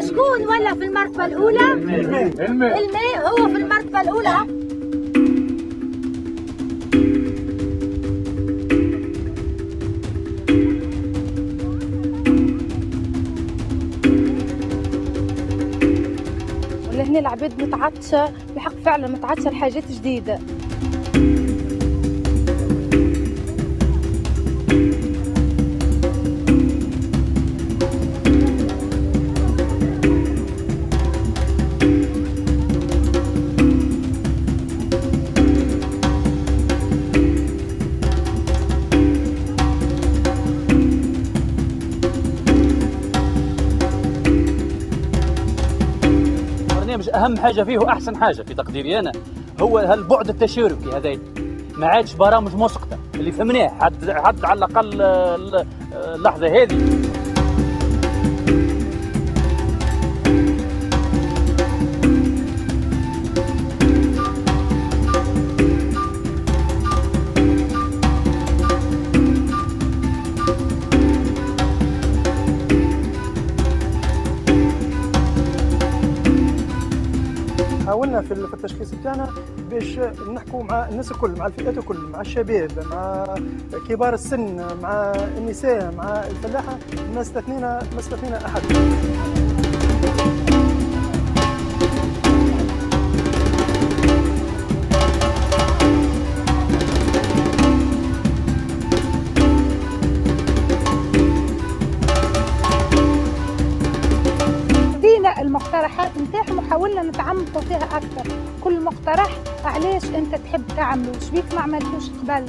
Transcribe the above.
شكون ولا في المرتبة الأولى؟ الماء. الماء هو في المرتبة الأولى. لهنا العباد متعطشة بحق فعلا متعطشة لحاجات جديدة. البرنامج أهم حاجة فيه واحسن حاجة في تقديري أنا. هو هالبعد التشاركي هذا ما عادش برامج مسقطه اللي فهمناه حد حد على الأقل ال- اللحظة هذه. حاولنا في التشخيص بتاعنا باش نحكوا مع الناس الكل مع الفئات الكل مع الشباب مع كبار السن مع النساء مع الفلاحة. ما استثنينا ما استثنينا أحد. المقترحات نتاعهم وحاولنا نتعمقوا فيها أكثر كل مقترح علاش أنت تحب تعمله شبيك ما عملتوش؟ قبل